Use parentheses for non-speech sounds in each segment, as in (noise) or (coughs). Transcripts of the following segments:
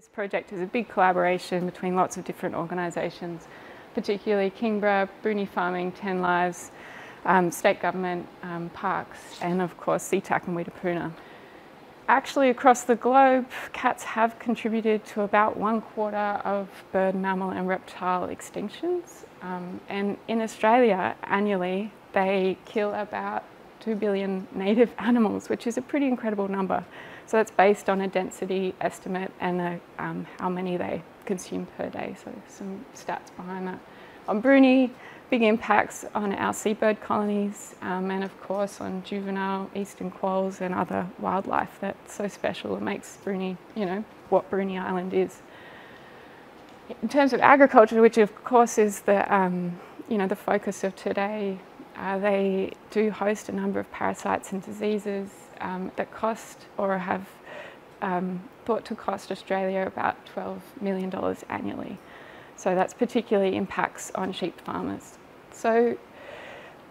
This project is a big collaboration between lots of different organisations, particularly Kingborough, Bruny Farming, 10 Lives, um, state government, um, parks, and of course SETAC and Weetapoona. Actually, across the globe, cats have contributed to about one quarter of bird, mammal, and reptile extinctions. Um, and in Australia, annually, they kill about 2 billion native (laughs) animals, which is a pretty incredible number. So that's based on a density estimate and a, um, how many they consume per day. So some stats behind that. On Bruny, big impacts on our seabird colonies um, and of course on juvenile eastern quolls and other wildlife that's so special. It makes Bruny, you know, what Bruny Island is. In terms of agriculture, which of course is the, um, you know, the focus of today, uh, they do host a number of parasites and diseases um, that cost or have um, thought to cost Australia about $12 million annually. So that's particularly impacts on sheep farmers. So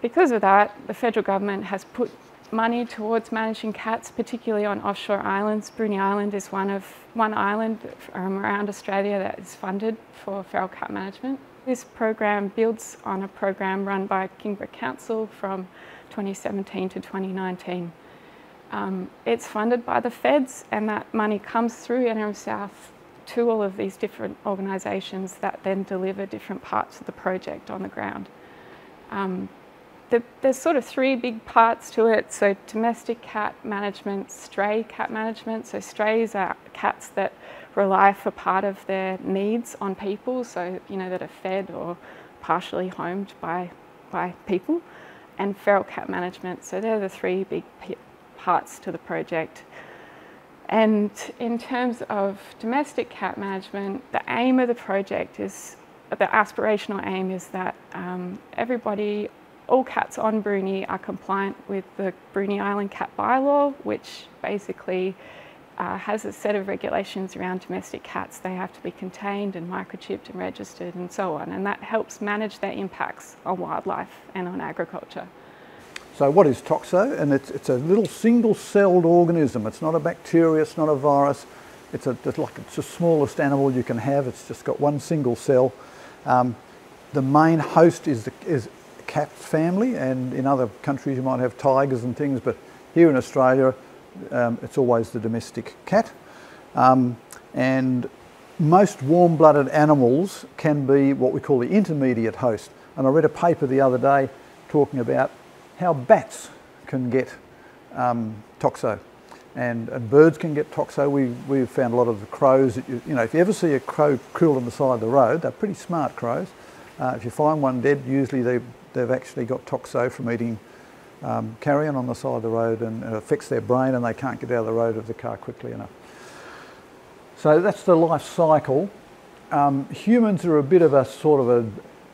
because of that, the federal government has put money towards managing cats, particularly on offshore islands. Bruny Island is one of one island um, around Australia that is funded for feral cat management. This program builds on a program run by Kingborough Council from 2017 to 2019. Um, it's funded by the feds and that money comes through NRM South to all of these different organisations that then deliver different parts of the project on the ground. Um, the, there's sort of three big parts to it. So domestic cat management, stray cat management. So strays are cats that rely for part of their needs on people. So, you know, that are fed or partially homed by, by people. And feral cat management. So they're the three big parts to the project. And in terms of domestic cat management, the aim of the project is, the aspirational aim is that um, everybody, all cats on Bruny are compliant with the Bruny Island Cat Bylaw, which basically uh, has a set of regulations around domestic cats. They have to be contained and microchipped and registered and so on. And that helps manage their impacts on wildlife and on agriculture. So what is toxo? And it's, it's a little single-celled organism. It's not a bacteria, it's not a virus. It's, a, it's like it's the smallest animal you can have. It's just got one single cell. Um, the main host is the is cat family, and in other countries you might have tigers and things, but here in Australia um, it's always the domestic cat. Um, and most warm-blooded animals can be what we call the intermediate host. And I read a paper the other day talking about how bats can get um, toxo. And, and, birds can get toxo. We, we've found a lot of the crows. That you, you know, if you ever see a crow killed on the side of the road, they're pretty smart crows. Uh, if you find one dead, usually they, they've actually got toxo from eating um, carrion on the side of the road and it affects their brain and they can't get out of the road of the car quickly enough. So that's the life cycle. Um, humans are a bit of a sort of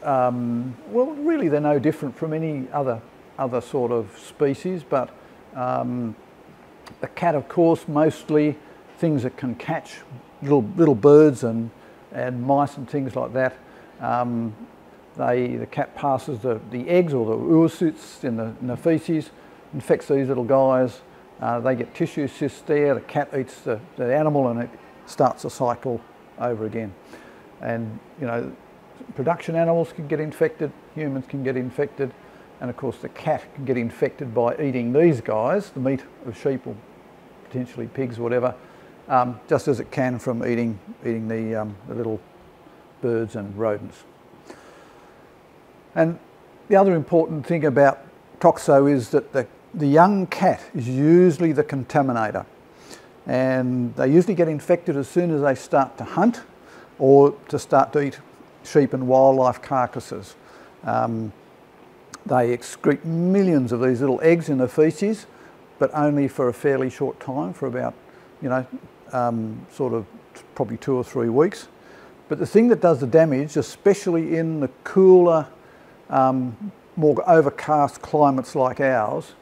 a, um, well, really they're no different from any other other sort of species, but um, the cat, of course, mostly things that can catch little little birds and and mice and things like that. Um, they the cat passes the, the eggs or the oocysts in the, in the feces, infects these little guys. Uh, they get tissue cysts there. The cat eats the, the animal and it starts a cycle over again. And you know, production animals can get infected, humans can get infected. And of course the cat can get infected by eating these guys, the meat of sheep or potentially pigs or whatever, um, just as it can from eating, eating the, um, the little birds and rodents. And the other important thing about toxo is that the, the young cat is usually the contaminator. And they usually get infected as soon as they start to hunt or to start to eat sheep and wildlife carcasses. Um, they excrete millions of these little eggs in the feces, but only for a fairly short time, for about, you know, um, sort of probably two or three weeks. But the thing that does the damage, especially in the cooler, um, more overcast climates like ours,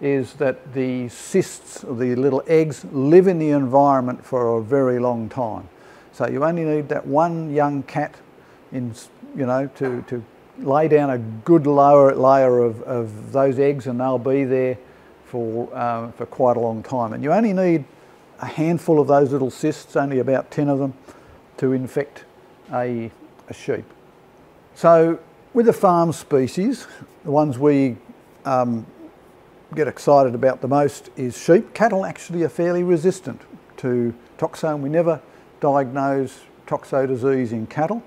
is that the cysts, the little eggs, live in the environment for a very long time. So you only need that one young cat in, you know, to, to lay down a good lower layer of, of those eggs and they'll be there for, uh, for quite a long time. And you only need a handful of those little cysts, only about 10 of them, to infect a, a sheep. So with the farm species, the ones we um, get excited about the most is sheep. Cattle actually are fairly resistant to toxo we never diagnose toxo disease in cattle,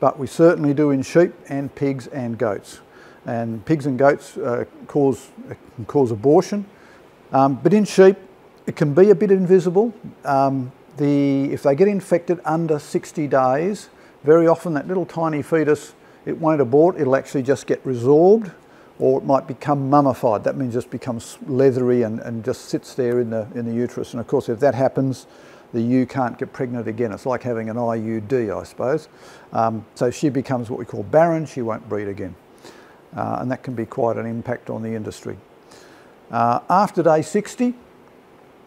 but we certainly do in sheep and pigs and goats. And pigs and goats uh, cause, uh, cause abortion. Um, but in sheep, it can be a bit invisible. Um, the, if they get infected under 60 days, very often that little tiny fetus, it won't abort, it'll actually just get resorbed or it might become mummified. That means just becomes leathery and, and just sits there in the, in the uterus. And of course, if that happens, the ewe can't get pregnant again. It's like having an IUD, I suppose. Um, so she becomes what we call barren, she won't breed again. Uh, and that can be quite an impact on the industry. Uh, after day 60,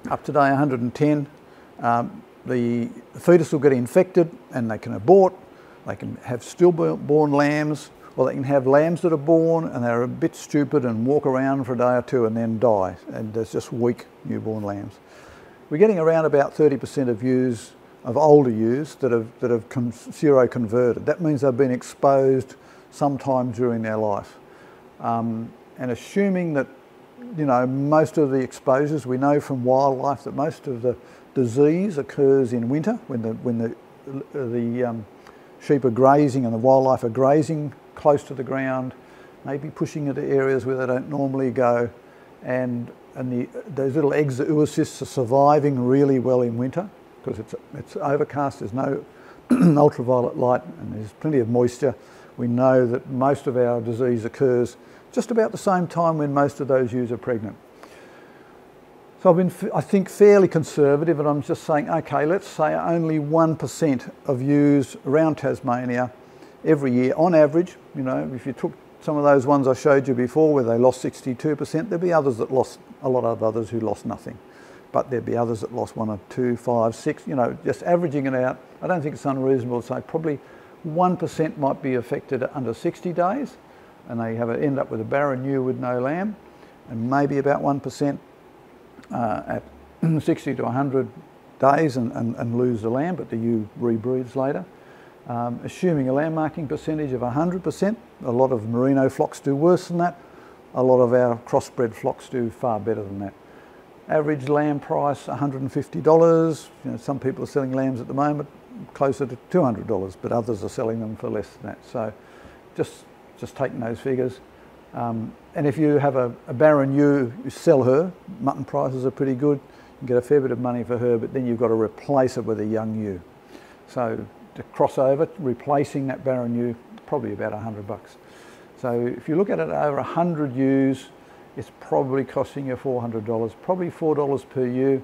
up to day 110, um, the fetus will get infected and they can abort. They can have stillborn lambs or they can have lambs that are born and they're a bit stupid and walk around for a day or two and then die. And there's just weak newborn lambs. We're getting around about 30% of ewes, of older ewes, that have, that have seroconverted. That means they've been exposed sometime during their life. Um, and assuming that, you know, most of the exposures, we know from wildlife that most of the disease occurs in winter when the, when the, the um, sheep are grazing and the wildlife are grazing close to the ground, maybe pushing into areas where they don't normally go. And, and the, those little eggs, the oocysts, are surviving really well in winter because it's, it's overcast, there's no (clears throat) ultraviolet light, and there's plenty of moisture. We know that most of our disease occurs just about the same time when most of those ewes are pregnant. So I've been, I think, fairly conservative, and I'm just saying, okay, let's say only 1% of ewes around Tasmania every year on average. You know, if you took some of those ones I showed you before where they lost 62%, there'd be others that lost, a lot of others who lost nothing. But there'd be others that lost one or two, five, six, you know, just averaging it out. I don't think it's unreasonable to say probably 1% might be affected under 60 days and they have a, end up with a barren ewe with no lamb and maybe about 1% uh, at (clears throat) 60 to 100 days and, and, and lose the lamb, but the ewe rebreeds later. Um, assuming a lamb marking percentage of 100%, a lot of merino flocks do worse than that. A lot of our crossbred flocks do far better than that. Average lamb price $150. You know, some people are selling lambs at the moment closer to $200, but others are selling them for less than that. So just, just taking those figures. Um, and if you have a, a barren ewe, you sell her, mutton prices are pretty good, you get a fair bit of money for her, but then you've got to replace it with a young ewe. So to cross over, replacing that barren ewe, probably about 100 bucks. So if you look at it over 100 ewes, it's probably costing you $400, probably $4 per ewe.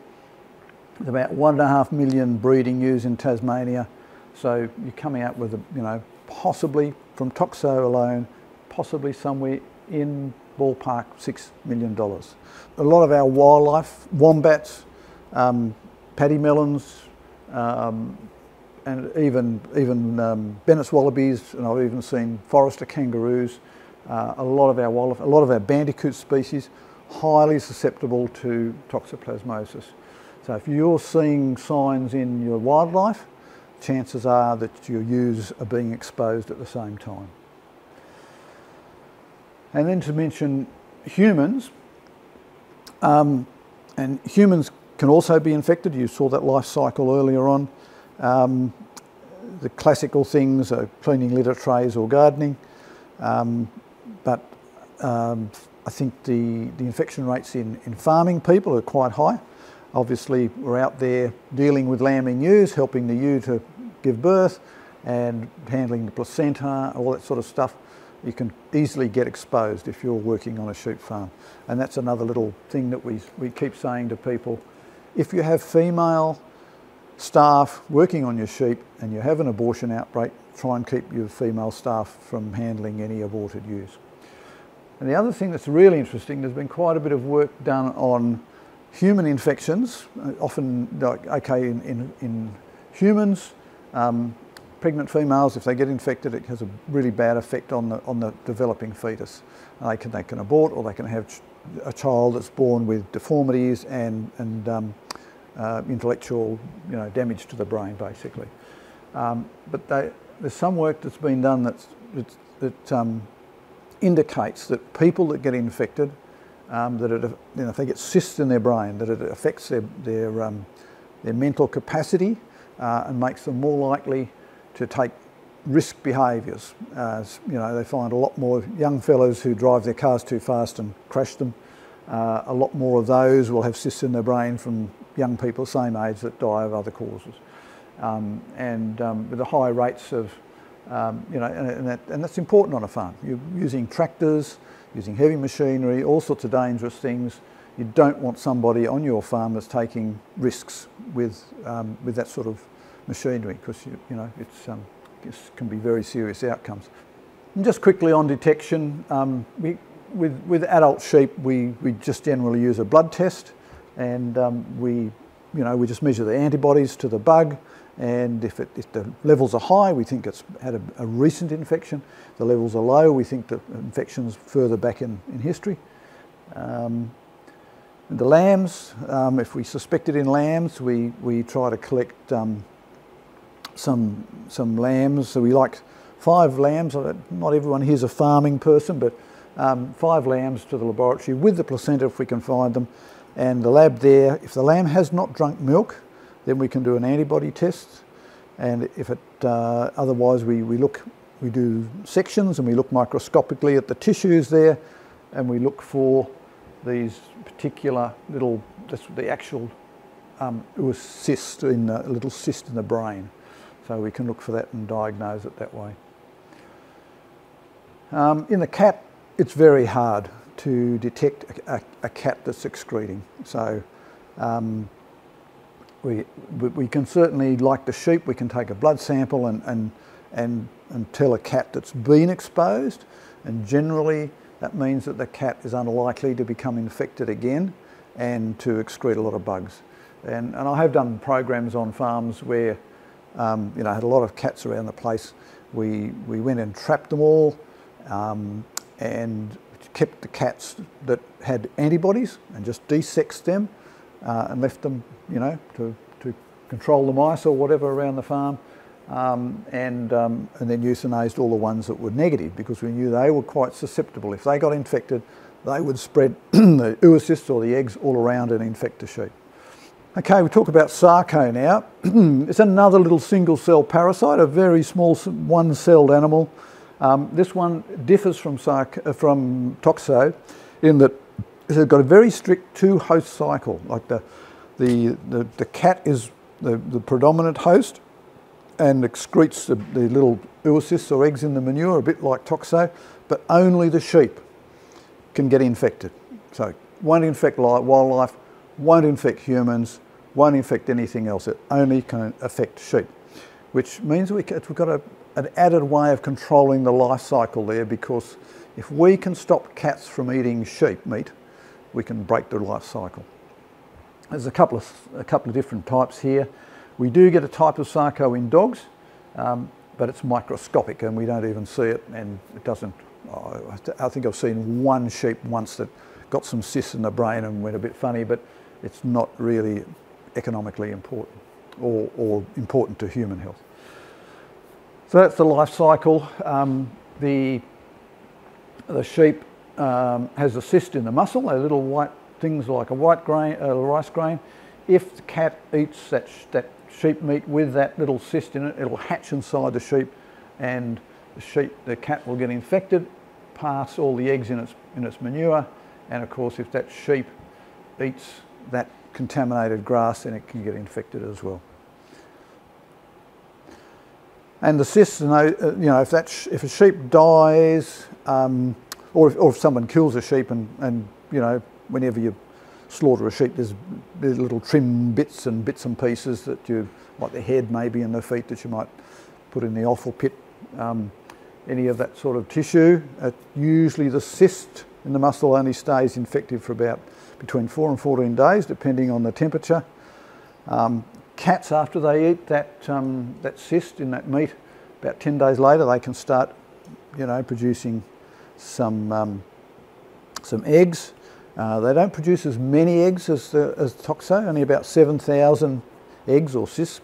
There's about one and a half million breeding ewes in Tasmania. So you're coming out with, a, you know, possibly from Toxo alone, possibly somewhere in ballpark $6 million. A lot of our wildlife, wombats, um, pademelons, um, and even even um, Bennett's wallabies, and I've even seen forester kangaroos. Uh, a lot of our wildlife, a lot of our bandicoot species, highly susceptible to toxoplasmosis. So if you're seeing signs in your wildlife, chances are that your ewes are being exposed at the same time. And then to mention humans, um, and humans can also be infected. You saw that life cycle earlier on. Um, the classical things are cleaning litter trays or gardening, um, but um, I think the, the infection rates in, in farming people are quite high. Obviously, we're out there dealing with lambing ewes, helping the ewe to give birth and handling the placenta, all that sort of stuff. You can easily get exposed if you're working on a sheep farm. And that's another little thing that we, we keep saying to people. If you have female staff working on your sheep and you have an abortion outbreak, try and keep your female staff from handling any aborted ewes. And the other thing that's really interesting, there's been quite a bit of work done on human infections, uh, often like, okay, in, in, in humans, um, pregnant females, if they get infected, it has a really bad effect on the, on the developing fetus. They can, they can abort or they can have a child that's born with deformities and, and um, uh, intellectual you know, damage to the brain, basically. Um, but they, there's some work that's been done that's, that um, indicates that people that get infected, um, that it, you know, if they get cysts in their brain, that it affects their, their, um, their mental capacity uh, and makes them more likely to take risk behaviours. Uh, you know, they find a lot more young fellows who drive their cars too fast and crash them. Uh, a lot more of those will have cysts in their brain from young people same age that die of other causes. Um, and um, with the high rates of, um, you know, and, and, that, and, that's important on a farm. You're using tractors, using heavy machinery, all sorts of dangerous things. You don't want somebody on your farm that's taking risks with, um, with that sort of machinery because, you, you know, it's, um, it can be very serious outcomes. And just quickly on detection, um, we, with, with adult sheep, we, we just generally use a blood test and um, we, you know, we just measure the antibodies to the bug. And if, it, if the levels are high, we think it's had a, a recent infection. The levels are low, we think the infection's further back in, in history. Um, the lambs, um, if we suspect it in lambs, we, we try to collect um, some, some lambs. So we like five lambs. Not everyone here's a farming person, but um, five lambs to the laboratory with the placenta if we can find them. And the lab there, if the lamb has not drunk milk, then we can do an antibody test. And if it, uh, otherwise we, we look, we do sections and we look microscopically at the tissues there and we look for these particular little, that's the actual um, cyst in a little cyst in the brain. So we can look for that and diagnose it that way. Um, in the cat, it's very hard to detect a, a, a cat that's excreting. So um, we, we can certainly, like the sheep, we can take a blood sample and, and, and, and tell a cat that's been exposed. And generally, that means that the cat is unlikely to become infected again and to excrete a lot of bugs. And, and I have done programs on farms where, um, you know, I had a lot of cats around the place. We, we went and trapped them all. Um, and kept the cats that had antibodies and just desexed them uh, and left them, you know, to, to control the mice or whatever around the farm. Um, and, um, and then euthanized all the ones that were negative because we knew they were quite susceptible. If they got infected, they would spread (clears throat) the oocysts or the eggs all around and infect the sheep. Okay, we talk about sarco now. (clears throat) it's another little single cell parasite, a very small one-celled animal um, this one differs from, uh, from toxo in that it's got a very strict two host cycle. Like the, the, the, the cat is the, the predominant host and excretes the, the little oocysts or eggs in the manure, a bit like toxo, but only the sheep can get infected. So won't infect wildlife, won't infect humans, won't infect anything else. It only can affect sheep, which means we, we've got a, an added way of controlling the life cycle there because if we can stop cats from eating sheep meat, we can break the life cycle. There's a couple of, a couple of different types here. We do get a type of sarco in dogs, um, but it's microscopic and we don't even see it and it doesn't, oh, I think I've seen one sheep once that got some cysts in the brain and went a bit funny, but it's not really economically important or, or important to human health. So that's the life cycle. Um, the, the sheep um, has a cyst in the muscle, those little white things like a white grain, a rice grain. If the cat eats that, that sheep meat with that little cyst in it, it'll hatch inside the sheep and the sheep, the cat will get infected, pass all the eggs in its, in its manure, and of course if that sheep eats that contaminated grass, then it can get infected as well. And the cysts, you know, uh, if, that if a sheep dies, um, or, if, or if someone kills a sheep and, and, you know, whenever you slaughter a sheep, there's, there's little trim bits and bits and pieces that you, like the head maybe and the feet that you might put in the offal pit. Um, any of that sort of tissue. Uh, usually the cyst in the muscle only stays infected for about between 4 and 14 days, depending on the temperature. Um, cats, after they eat that, um, that cyst in that meat, about 10 days later, they can start, you know, producing some, um, some eggs. Uh, they don't produce as many eggs as, the, as toxo, only about 7,000 eggs or cysts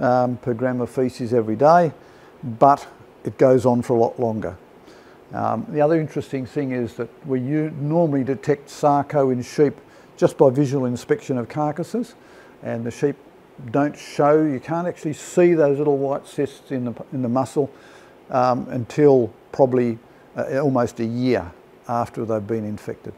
um, per gram of feces every day, but it goes on for a lot longer. Um, the other interesting thing is that we normally detect sarco in sheep just by visual inspection of carcasses, and the sheep don't show, you can't actually see those little white cysts in the, in the muscle um, until probably uh, almost a year after they've been infected.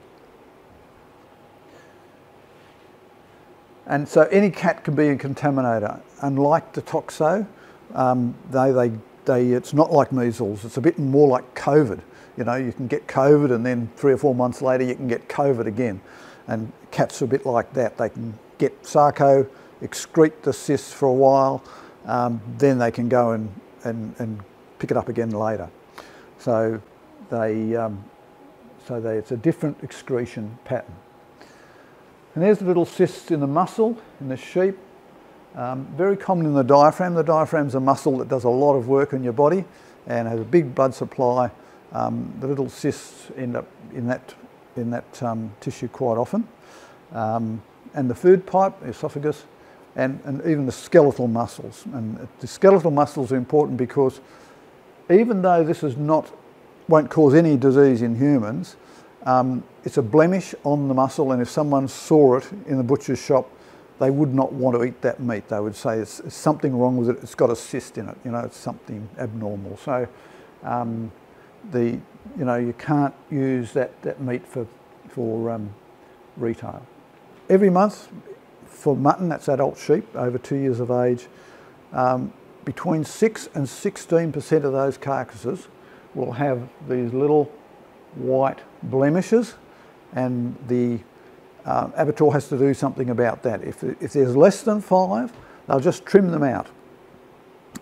And so any cat can be a contaminator. Unlike the toxo, um, they, they, they, it's not like measles, it's a bit more like COVID. You know, you can get COVID and then three or four months later you can get COVID again. And cats are a bit like that. They can get sarco, excrete the cysts for a while, um, then they can go and, and, and pick it up again later. So they, um, so they, it's a different excretion pattern. And there's the little cysts in the muscle in the sheep. Um, very common in the diaphragm. The diaphragm's a muscle that does a lot of work in your body and has a big blood supply. Um, the little cysts end up in that, in that um, tissue quite often. Um, and the food pipe, the esophagus, and, and even the skeletal muscles. And the skeletal muscles are important because even though this is not, won't cause any disease in humans, um, it's a blemish on the muscle, and if someone saw it in the butcher's shop, they would not want to eat that meat. They would say it's, it's something wrong with it. It's got a cyst in it. You know, it's something abnormal. So, um, the you know you can't use that that meat for for um, retail. Every month, for mutton, that's adult sheep over two years of age, um, between 6 and 16% of those carcasses will have these little white blemishes and the uh, abattoir has to do something about that. If, if there's less than five, they'll just trim them out.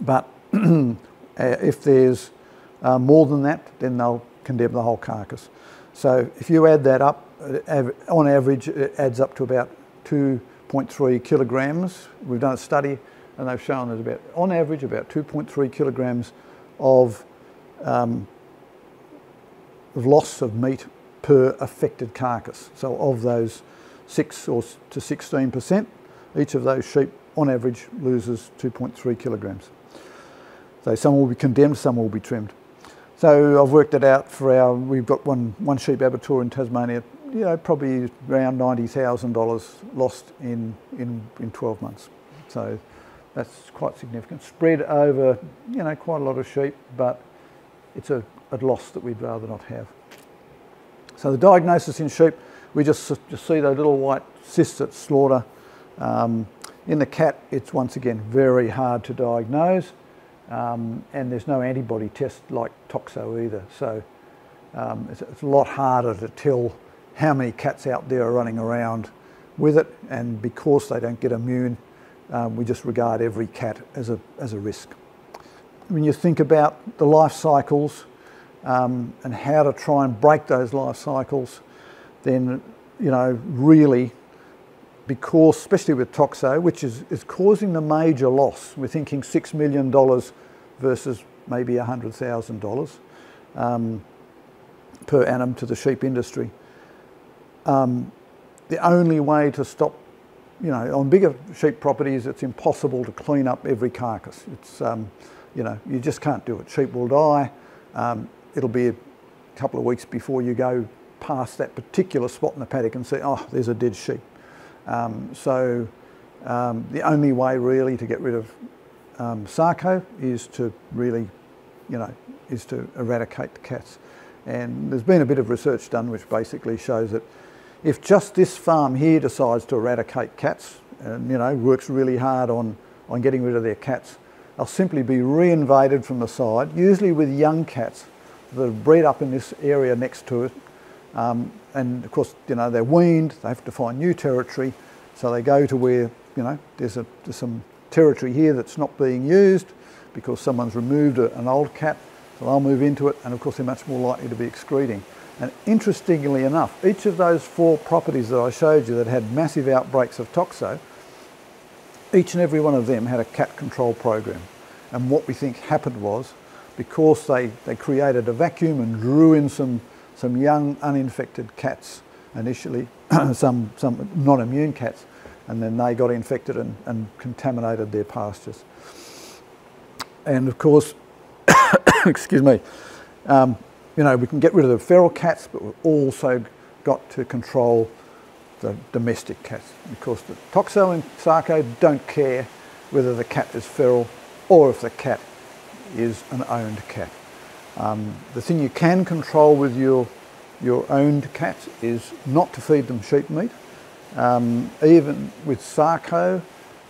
But (clears throat) uh, if there's uh, more than that, then they'll condemn the whole carcass. So if you add that up, uh, on average, it adds up to about 2.3 kilograms. We've done a study and they've shown there's about, on average, about 2.3 kilograms of um, loss of meat per affected carcass. So of those 6 or to 16%, each of those sheep on average loses 2.3 kilograms. So some will be condemned, some will be trimmed. So I've worked it out for our, we've got one, one sheep abattoir in Tasmania, you know, probably around $90,000 lost in, in, in 12 months. So that's quite significant. Spread over, you know, quite a lot of sheep, but it's a, a loss that we'd rather not have. So the diagnosis in sheep, we just, just see those little white cysts at slaughter. Um, in the cat, it's once again very hard to diagnose, um, and there's no antibody test like toxo either. So um, it's, it's, a lot harder to tell how many cats out there are running around with it, and because they don't get immune, um, we just regard every cat as a, as a risk. When you think about the life cycles um, and how to try and break those life cycles, then, you know, really, because, especially with Toxo, which is, is causing the major loss, we're thinking $6 million versus maybe $100,000 um, per annum to the sheep industry. Um, the only way to stop you know, on bigger sheep properties, it's impossible to clean up every carcass. It's, um, you know, you just can't do it. Sheep will die. Um, it'll be a couple of weeks before you go past that particular spot in the paddock and say, oh, there's a dead sheep. Um, so um, the only way really to get rid of um, sarco is to really, you know, is to eradicate the cats. And there's been a bit of research done which basically shows that if just this farm here decides to eradicate cats and you know works really hard on, on getting rid of their cats, they'll simply be reinvaded from the side, usually with young cats that are bred up in this area next to it. Um, and of course, you know, they're weaned, they have to find new territory, so they go to where, you know, there's, a, there's some territory here that's not being used because someone's removed a, an old cat, so they'll move into it, and of course they're much more likely to be excreting. And interestingly enough, each of those four properties that I showed you that had massive outbreaks of toxo, each and every one of them had a cat control program. And what we think happened was, because they, they created a vacuum and drew in some, some young uninfected cats initially, (clears throat) some, some non-immune cats, and then they got infected and, and contaminated their pastures. And of course, (coughs) excuse me, um, you know, we can get rid of the feral cats, but we've also got to control the domestic cats because the Toxo and Sarco don't care whether the cat is feral or if the cat is an owned cat. Um, the thing you can control with your, your owned cats is not to feed them sheep meat. Um, even with Sarco,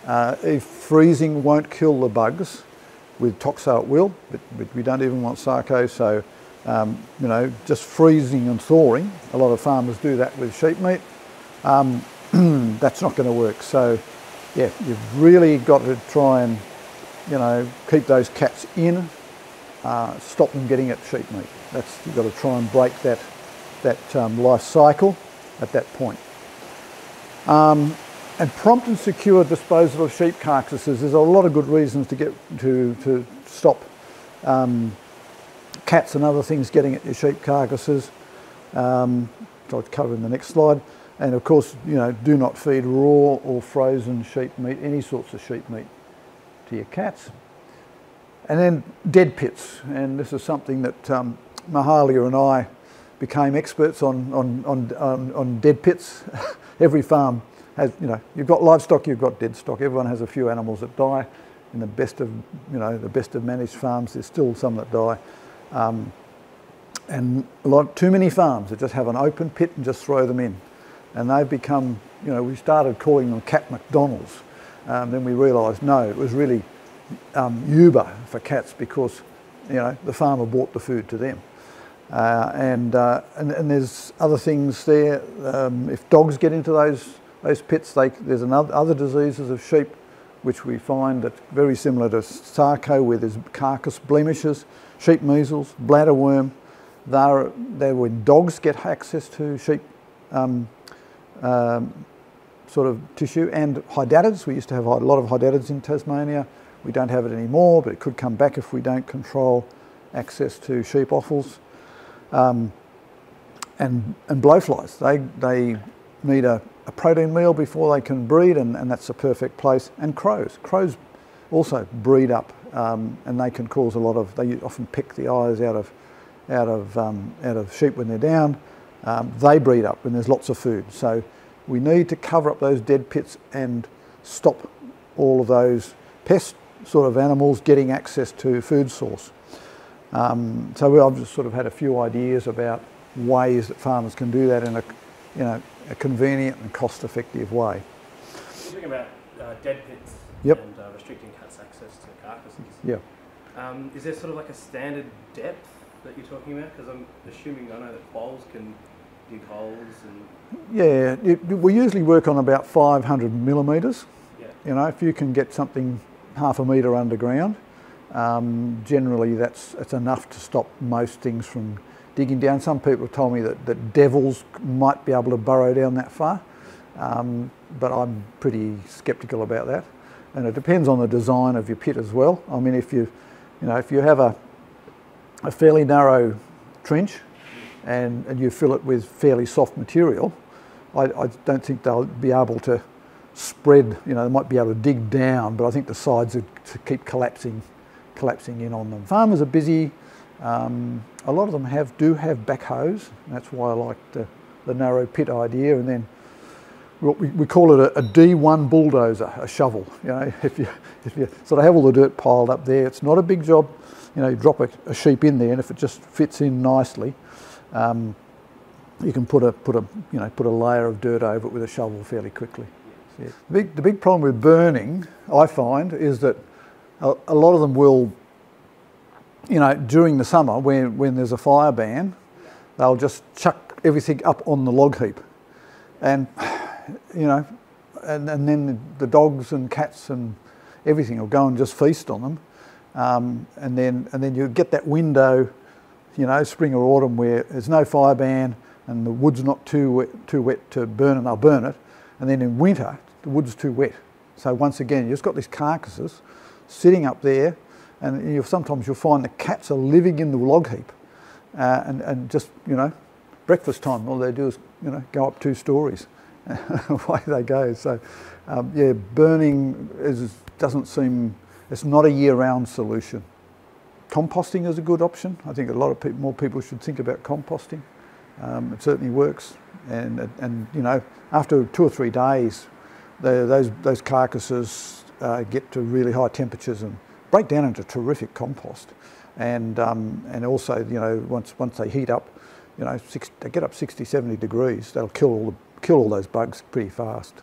uh, freezing won't kill the bugs, with Toxo it will, but, but we don't even want Sarco, so um, you know, just freezing and thawing, a lot of farmers do that with sheep meat, um, (clears throat) that's not going to work. So yeah, you've really got to try and, you know, keep those cats in, uh, stop them getting at sheep meat. That's, you've got to try and break that, that um, life cycle at that point. Um, and prompt and secure disposal of sheep carcasses. There's a lot of good reasons to get to, to stop um, cats and other things getting at your sheep carcasses. Um, I'll cover in the next slide. And of course, you know, do not feed raw or frozen sheep meat, any sorts of sheep meat to your cats. And then dead pits, and this is something that um, Mahalia and I became experts on, on, on, on, on dead pits. (laughs) Every farm has, you know, you've got livestock, you've got dead stock. Everyone has a few animals that die. In the best of, you know, the best of managed farms, there's still some that die. Um, and a lot, too many farms that just have an open pit and just throw them in and they've become, you know, we started calling them cat McDonald's. Um, then we realised, no, it was really um, Uber for cats because, you know, the farmer bought the food to them. Uh, and, uh, and, and there's other things there. Um, if dogs get into those those pits, they, there's another, other diseases of sheep which we find that very similar to sarco, where there's carcass blemishes, sheep measles, bladder worm. They're, they're when dogs get access to sheep um, um, sort of tissue and hydatids. We used to have a lot of hydatids in Tasmania. We don't have it anymore, but it could come back if we don't control access to sheep offals. Um, and, and blowflies, they, they need a, a, protein meal before they can breed, and, and that's a perfect place. And crows. Crows also breed up, um, and they can cause a lot of, they often pick the eyes out of, out of, um, out of sheep when they're down um, they breed up when there's lots of food. So we need to cover up those dead pits and stop all of those pest sort of animals getting access to food source. Um, so I've just sort of had a few ideas about ways that farmers can do that in a, you know, a convenient and cost-effective way. You're talking about uh, dead pits yep. and uh, restricting cats' access to carcasses. Yeah. Um, is there sort of like a standard depth that you're talking about? Because I'm assuming I know that bowls can dig holes and. Yeah, it, we usually work on about 500 millimetres. Yeah. You know, if you can get something half a metre underground, um, generally that's, that's enough to stop most things from digging down. Some people have told me that, that devils might be able to burrow down that far, um, but I'm pretty sceptical about that. And it depends on the design of your pit as well. I mean, if you, you know, if you have a, a fairly narrow trench and, and you fill it with fairly soft material, I, I, don't think they'll be able to spread, you know, they might be able to dig down, but I think the sides would keep collapsing, collapsing in on them. Farmers are busy. Um, a lot of them have do have backhoes. That's why I like the, the narrow pit idea. And then we, we call it a a D1 bulldozer, a shovel. You know, (laughs) if you, if you sort of have all the dirt piled up there, it's not a big job. You know, you drop a, a sheep in there, and if it just fits in nicely, um, you can put a put a you know put a layer of dirt over it with a shovel fairly quickly. Yeah. The, big, the big problem with burning, I find, is that a, a, lot of them will, you know, during the summer when when there's a fire ban, they'll just chuck everything up on the log heap, and (sighs) you know, and, and then the dogs and cats and everything will go and just feast on them, um, and then and then you get that window you know, spring or autumn where there's no fire ban and the wood's not too wet, too wet to burn and they'll burn it. And then in winter, the wood's too wet. So once again, you've just got these carcasses sitting up there and you sometimes you'll find the cats are living in the log heap uh, and, and just, you know, breakfast time, all they do is you know go up two stories. (laughs) Away they go. So um, yeah, burning is, doesn't seem it's not a year-round solution. Composting is a good option. I think a lot of people, more people should think about composting. Um, it certainly works, and and you know after two or three days, those those carcasses uh, get to really high temperatures and break down into terrific compost, and um, and also you know once once they heat up, you know six, they get up 60, 70 degrees, they'll kill all the, kill all those bugs pretty fast.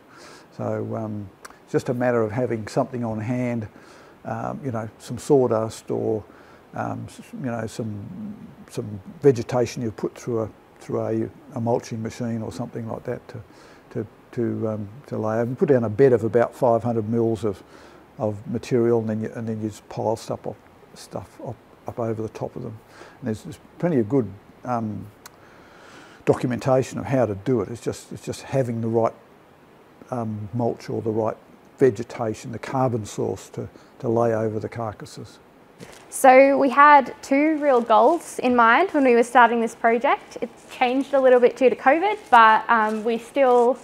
So um, it's just a matter of having something on hand, um, you know, some sawdust or um, you know some some vegetation you put through a through a, a mulching machine or something like that to to to, um, to lay over. Put down a bed of about 500 mils of of material, and then you, and then you just pile stuff up, stuff up, up over the top of them. And there's, there's plenty of good um, documentation of how to do it. It's just it's just having the right um, mulch or the right vegetation, the carbon source to, to lay over the carcasses. So we had two real goals in mind when we were starting this project. It's changed a little bit due to COVID, but um, we still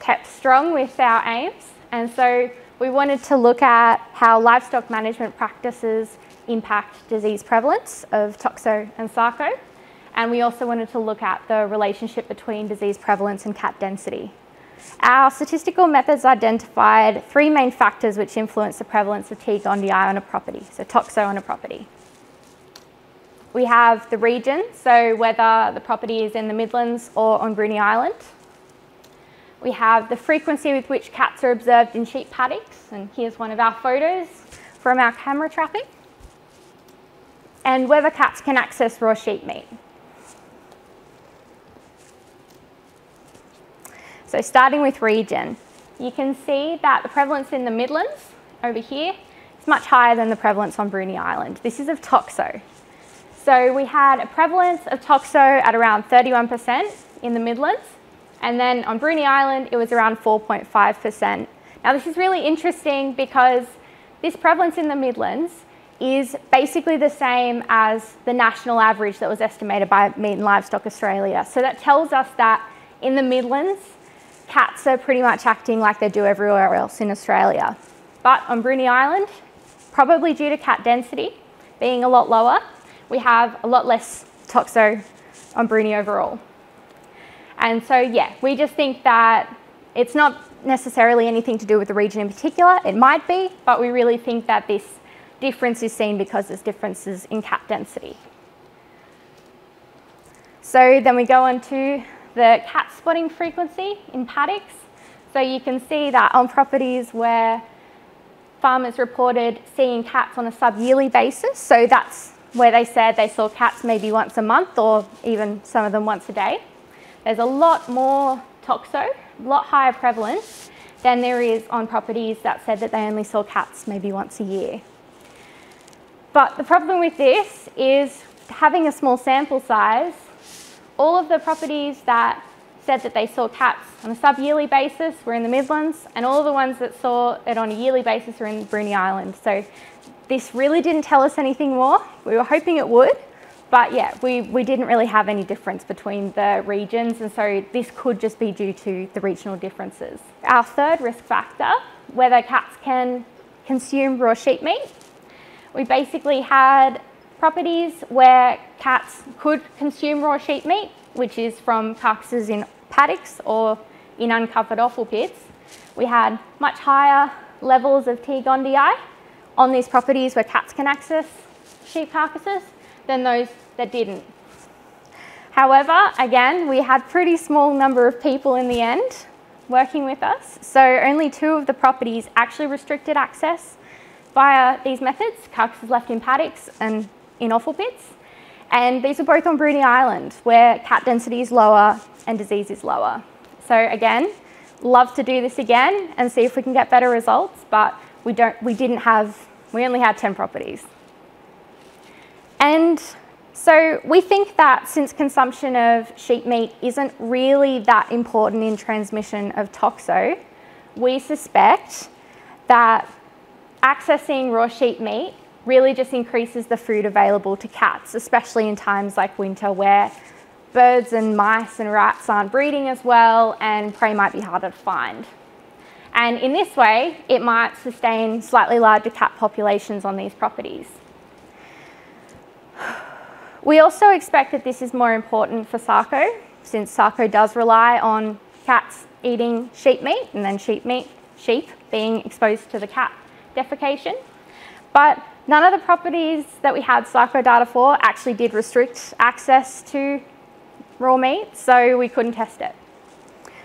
kept strong with our aims. And so we wanted to look at how livestock management practices impact disease prevalence of toxo and sarco. And we also wanted to look at the relationship between disease prevalence and cat density. Our statistical methods identified three main factors which influence the prevalence of T. gondii on a property, so toxo on a property. We have the region, so whether the property is in the Midlands or on Bruny Island. We have the frequency with which cats are observed in sheep paddocks, and here's one of our photos from our camera trapping. And whether cats can access raw sheep meat. So starting with region, you can see that the prevalence in the Midlands over here is much higher than the prevalence on Bruny Island. This is of toxo. So we had a prevalence of toxo at around 31% in the Midlands, and then on Bruny Island, it was around 4.5%. Now this is really interesting because this prevalence in the Midlands is basically the same as the national average that was estimated by Meat and Livestock Australia. So that tells us that in the Midlands, cats are pretty much acting like they do everywhere else in Australia. But on Bruny Island, probably due to cat density being a lot lower, we have a lot less toxo on Bruny overall. And so, yeah, we just think that it's not necessarily anything to do with the region in particular. It might be, but we really think that this difference is seen because there's differences in cat density. So then we go on to the cat spotting frequency in paddocks. So you can see that on properties where farmers reported seeing cats on a sub-yearly basis, so that's where they said they saw cats maybe once a month or even some of them once a day. There's a lot more toxo, a lot higher prevalence than there is on properties that said that they only saw cats maybe once a year. But the problem with this is having a small sample size all of the properties that said that they saw cats on a sub-yearly basis were in the Midlands, and all the ones that saw it on a yearly basis were in Bruny Island. So this really didn't tell us anything more. We were hoping it would, but yeah, we, we didn't really have any difference between the regions, and so this could just be due to the regional differences. Our third risk factor, whether cats can consume raw sheep meat, we basically had properties where cats could consume raw sheep meat, which is from carcasses in paddocks or in uncovered offal pits. We had much higher levels of T. gondii on these properties where cats can access sheep carcasses than those that didn't. However, again, we had pretty small number of people in the end working with us. So only two of the properties actually restricted access via these methods, carcasses left in paddocks and in offal pits. And these are both on Bruny Island, where cat density is lower and disease is lower. So again, love to do this again and see if we can get better results, but we, don't, we didn't have, we only had 10 properties. And so we think that since consumption of sheep meat isn't really that important in transmission of toxo, we suspect that accessing raw sheep meat really just increases the food available to cats, especially in times like winter where birds and mice and rats aren't breeding as well and prey might be harder to find. And in this way, it might sustain slightly larger cat populations on these properties. We also expect that this is more important for Sarco, since Sarco does rely on cats eating sheep meat and then sheep meat, sheep being exposed to the cat defecation. But none of the properties that we had Sarco data for actually did restrict access to raw meat, so we couldn't test it.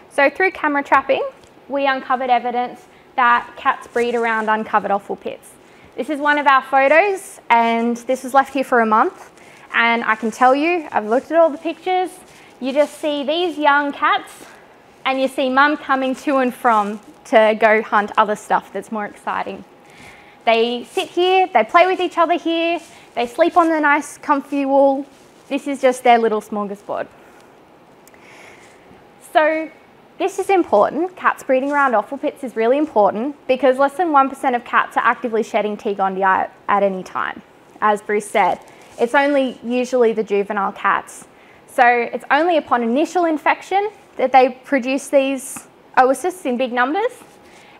So through camera trapping, we uncovered evidence that cats breed around uncovered offal pits. This is one of our photos and this was left here for a month and I can tell you, I've looked at all the pictures, you just see these young cats and you see mum coming to and from to go hunt other stuff that's more exciting. They sit here, they play with each other here, they sleep on the nice comfy wool. This is just their little smorgasbord. So this is important. Cats breeding around offal pits is really important because less than 1% of cats are actively shedding T. gondii at any time. As Bruce said, it's only usually the juvenile cats. So it's only upon initial infection that they produce these oocysts in big numbers.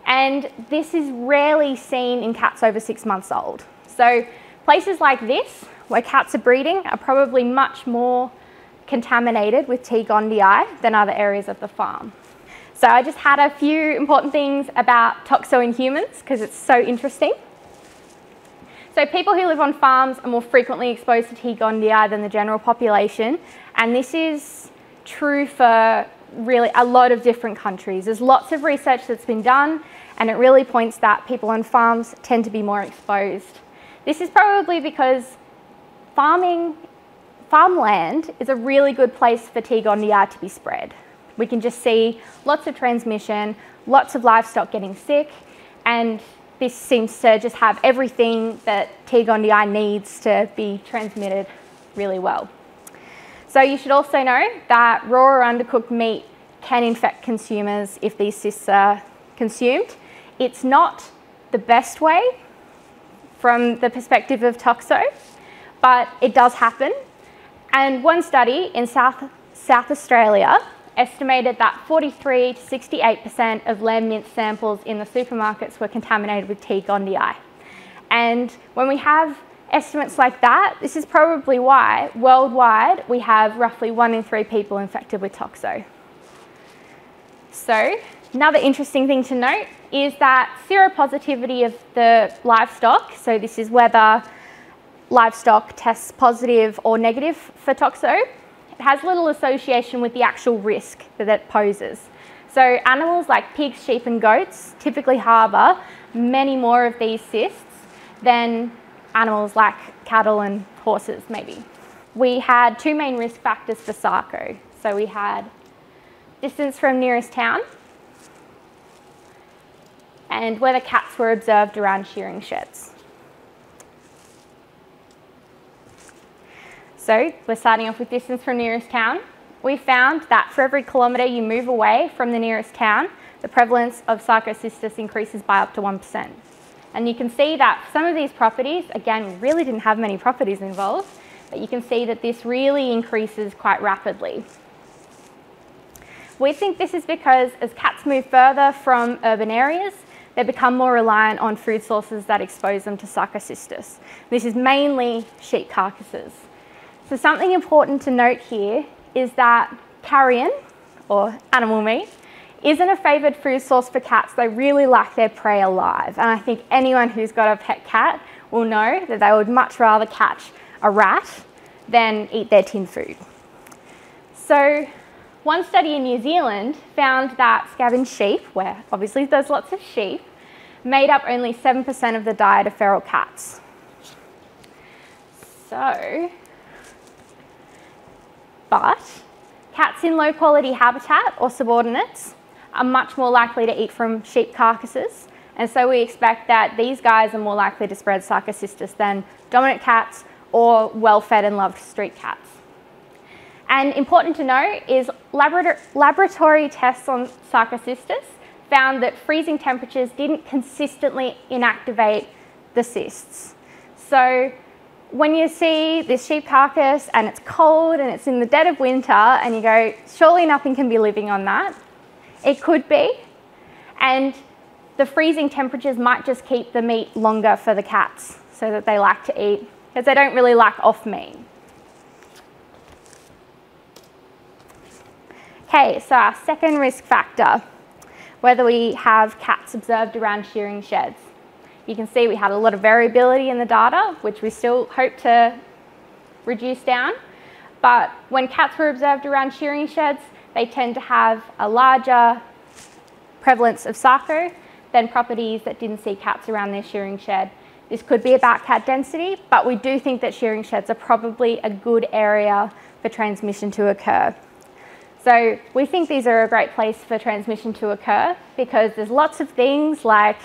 And this is rarely seen in cats over six months old. So places like this, where cats are breeding, are probably much more contaminated with T. gondii than other areas of the farm. So I just had a few important things about toxo in humans because it's so interesting. So people who live on farms are more frequently exposed to T. than the general population. And this is true for really a lot of different countries. There's lots of research that's been done and it really points that people on farms tend to be more exposed. This is probably because farming, farmland is a really good place for T. to be spread. We can just see lots of transmission, lots of livestock getting sick, and this seems to just have everything that T. gondii needs to be transmitted really well. So you should also know that raw or undercooked meat can infect consumers if these cysts are consumed. It's not the best way from the perspective of toxo, but it does happen. And one study in South, South Australia estimated that 43 to 68% of lamb mince samples in the supermarkets were contaminated with T. gondii. And when we have estimates like that, this is probably why worldwide we have roughly one in three people infected with toxo. So another interesting thing to note is that seropositivity of the livestock, so this is whether livestock tests positive or negative for toxo, it has little association with the actual risk that it poses. So animals like pigs, sheep and goats typically harbour many more of these cysts than animals like cattle and horses maybe. We had two main risk factors for sarco. So we had distance from nearest town and whether cats were observed around shearing sheds. So we're starting off with distance from nearest town. We found that for every kilometre you move away from the nearest town, the prevalence of sarcocystis increases by up to 1%. And you can see that some of these properties, again, really didn't have many properties involved, but you can see that this really increases quite rapidly. We think this is because as cats move further from urban areas, they become more reliant on food sources that expose them to sarcocystis. This is mainly sheep carcasses. So something important to note here is that carrion, or animal meat, isn't a favoured food source for cats. They really like their prey alive. And I think anyone who's got a pet cat will know that they would much rather catch a rat than eat their tin food. So one study in New Zealand found that scavenged sheep, where obviously there's lots of sheep, made up only 7% of the diet of feral cats. So but cats in low quality habitat or subordinates are much more likely to eat from sheep carcasses. And so we expect that these guys are more likely to spread sarcocystis than dominant cats or well-fed and loved street cats. And important to note is laboratory tests on sarcocystis found that freezing temperatures didn't consistently inactivate the cysts. So when you see this sheep carcass and it's cold and it's in the dead of winter and you go, surely nothing can be living on that. It could be. And the freezing temperatures might just keep the meat longer for the cats so that they like to eat because they don't really like off meat. Okay, so our second risk factor, whether we have cats observed around shearing sheds. You can see we had a lot of variability in the data, which we still hope to reduce down. But when cats were observed around shearing sheds, they tend to have a larger prevalence of sarco than properties that didn't see cats around their shearing shed. This could be about cat density, but we do think that shearing sheds are probably a good area for transmission to occur. So we think these are a great place for transmission to occur because there's lots of things like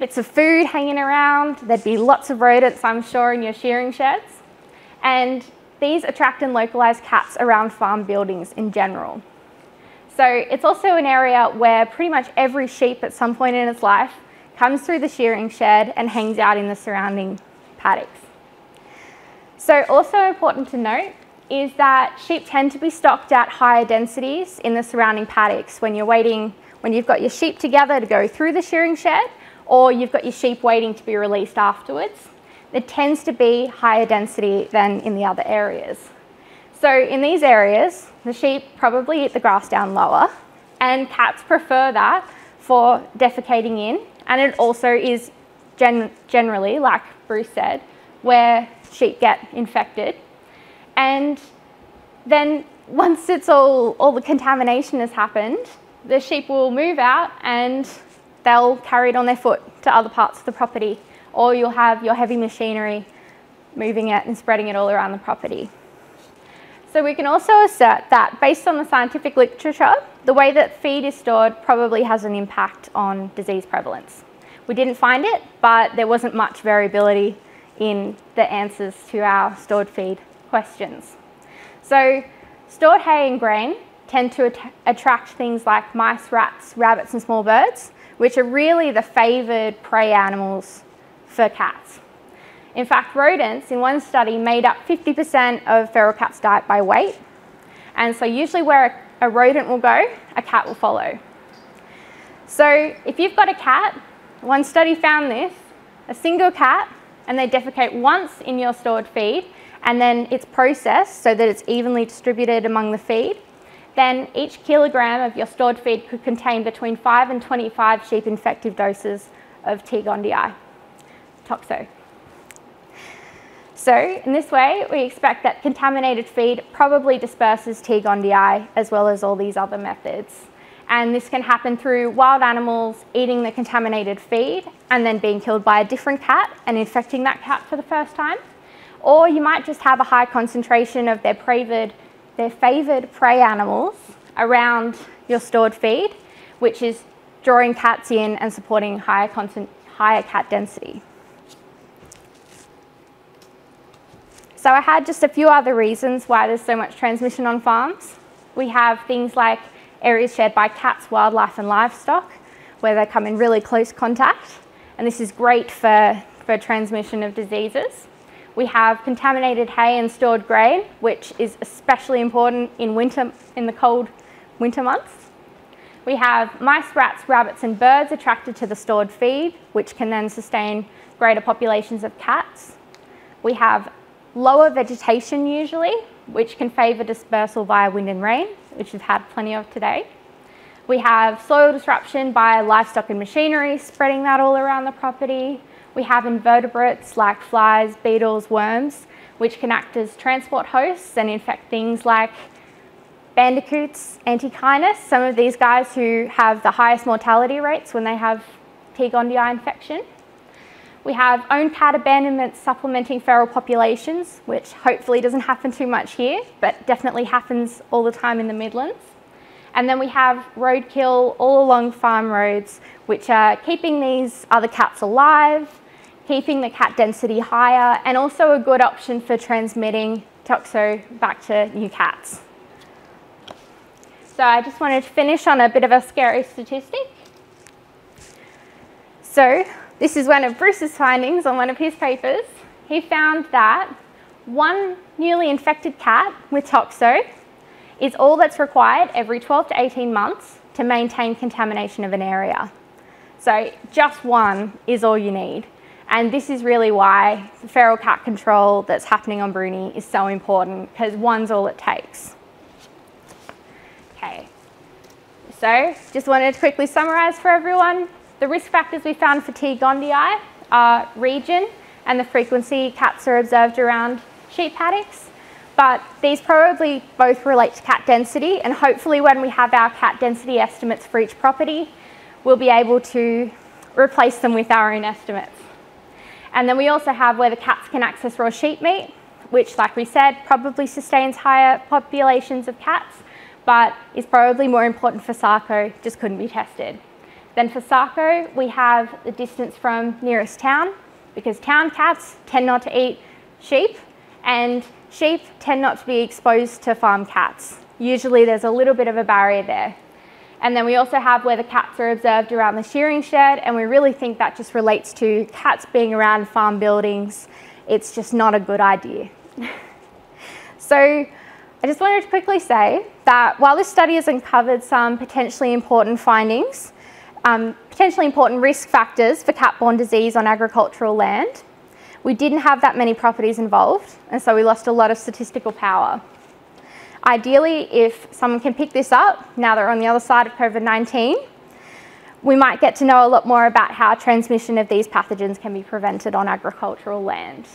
bits of food hanging around. There'd be lots of rodents, I'm sure, in your shearing sheds. And these attract and localise cats around farm buildings in general. So it's also an area where pretty much every sheep at some point in its life comes through the shearing shed and hangs out in the surrounding paddocks. So also important to note is that sheep tend to be stocked at higher densities in the surrounding paddocks when you're waiting, when you've got your sheep together to go through the shearing shed or you've got your sheep waiting to be released afterwards. It tends to be higher density than in the other areas. So in these areas, the sheep probably eat the grass down lower and cats prefer that for defecating in. And it also is gen generally, like Bruce said, where sheep get infected. And then once it's all, all the contamination has happened, the sheep will move out and they'll carry it on their foot to other parts of the property, or you'll have your heavy machinery moving it and spreading it all around the property. So we can also assert that based on the scientific literature, the way that feed is stored probably has an impact on disease prevalence. We didn't find it, but there wasn't much variability in the answers to our stored feed questions. So stored hay and grain tend to at attract things like mice, rats, rabbits and small birds, which are really the favoured prey animals for cats. In fact, rodents in one study made up 50% of feral cats' diet by weight. And so usually where a, a rodent will go, a cat will follow. So if you've got a cat, one study found this, a single cat, and they defecate once in your stored feed, and then it's processed so that it's evenly distributed among the feed, then each kilogram of your stored feed could contain between 5 and 25 sheep infective doses of T. gondii, toxo. So in this way, we expect that contaminated feed probably disperses T. gondii as well as all these other methods. And this can happen through wild animals eating the contaminated feed and then being killed by a different cat and infecting that cat for the first time. Or you might just have a high concentration of their favoured their favoured prey animals around your stored feed, which is drawing cats in and supporting higher, content, higher cat density. So I had just a few other reasons why there's so much transmission on farms. We have things like areas shared by cats, wildlife and livestock, where they come in really close contact. And this is great for, for transmission of diseases. We have contaminated hay and stored grain, which is especially important in winter, in the cold winter months. We have mice, rats, rabbits and birds attracted to the stored feed, which can then sustain greater populations of cats. We have lower vegetation usually, which can favour dispersal via wind and rain, which we've had plenty of today. We have soil disruption by livestock and machinery, spreading that all around the property. We have invertebrates like flies, beetles, worms, which can act as transport hosts and infect things like bandicoots, antechinus, some of these guys who have the highest mortality rates when they have T. gondii infection. We have own cat abandonment supplementing feral populations, which hopefully doesn't happen too much here, but definitely happens all the time in the Midlands. And then we have roadkill all along farm roads, which are keeping these other cats alive, keeping the cat density higher, and also a good option for transmitting toxo back to new cats. So I just wanted to finish on a bit of a scary statistic. So this is one of Bruce's findings on one of his papers. he found that one newly infected cat with toxo is all that's required every 12 to 18 months to maintain contamination of an area. So just one is all you need. And this is really why the feral cat control that's happening on Bruny is so important because one's all it takes. Okay, so just wanted to quickly summarise for everyone. The risk factors we found for T. gondii are region and the frequency cats are observed around sheep paddocks. But these probably both relate to cat density and hopefully when we have our cat density estimates for each property, we'll be able to replace them with our own estimates. And then we also have where the cats can access raw sheep meat, which like we said, probably sustains higher populations of cats, but is probably more important for Sarco, just couldn't be tested. Then for Sarco, we have the distance from nearest town, because town cats tend not to eat sheep, and sheep tend not to be exposed to farm cats. Usually there's a little bit of a barrier there. And then we also have where the cats are observed around the shearing shed, and we really think that just relates to cats being around farm buildings. It's just not a good idea. (laughs) so I just wanted to quickly say that while this study has uncovered some potentially important findings, um, potentially important risk factors for cat-borne disease on agricultural land, we didn't have that many properties involved, and so we lost a lot of statistical power. Ideally, if someone can pick this up, now they're on the other side of COVID-19, we might get to know a lot more about how transmission of these pathogens can be prevented on agricultural land.